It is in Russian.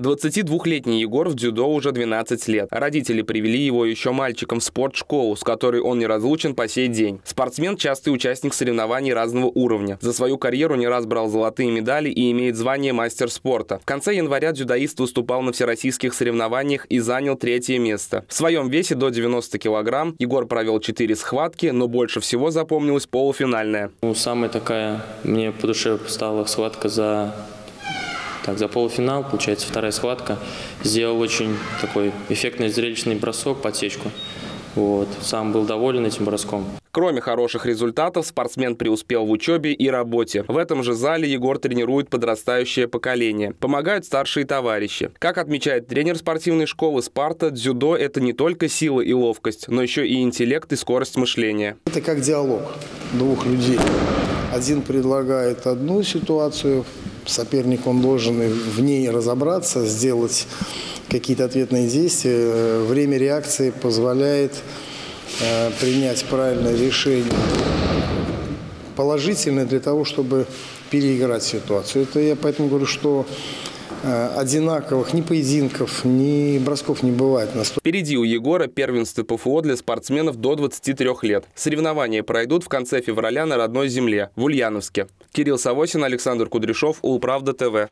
22-летний Егор в дзюдо уже 12 лет. Родители привели его еще мальчиком в спортшколу, с которой он не разлучен по сей день. Спортсмен – частый участник соревнований разного уровня. За свою карьеру не раз брал золотые медали и имеет звание мастер спорта. В конце января дзюдоист выступал на всероссийских соревнованиях и занял третье место. В своем весе до 90 килограмм Егор провел 4 схватки, но больше всего запомнилась полуфинальная. Ну, самая такая мне по душе стала схватка за так, за полуфинал, получается, вторая схватка. Сделал очень такой эффектный зрелищный бросок, подсечку. Вот. Сам был доволен этим броском. Кроме хороших результатов, спортсмен преуспел в учебе и работе. В этом же зале Егор тренирует подрастающее поколение. Помогают старшие товарищи. Как отмечает тренер спортивной школы «Спарта», дзюдо – это не только сила и ловкость, но еще и интеллект и скорость мышления. Это как диалог двух людей. Один предлагает одну ситуацию, соперник он должен в ней разобраться, сделать какие-то ответные действия. Время реакции позволяет э, принять правильное решение, положительное для того, чтобы переиграть ситуацию. Это я поэтому говорю, что одинаковых ни поединков, ни бросков не бывает. Впереди у Егора первенство ПФО для спортсменов до 23 лет. Соревнования пройдут в конце февраля на родной земле, в Ульяновске. Кирилл Савосин, Александр Кудряшов, Улправда ТВ.